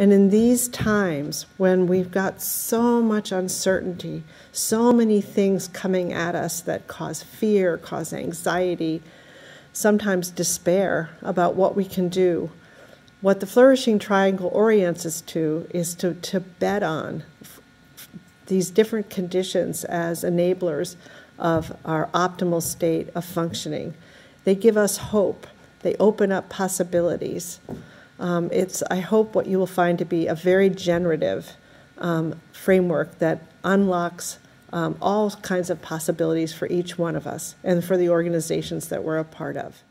And in these times when we've got so much uncertainty, so many things coming at us that cause fear, cause anxiety, sometimes despair about what we can do, what the flourishing triangle orients us to is to, to bet on these different conditions as enablers of our optimal state of functioning. They give us hope, they open up possibilities. Um, it's, I hope, what you will find to be a very generative um, framework that unlocks um, all kinds of possibilities for each one of us and for the organizations that we're a part of.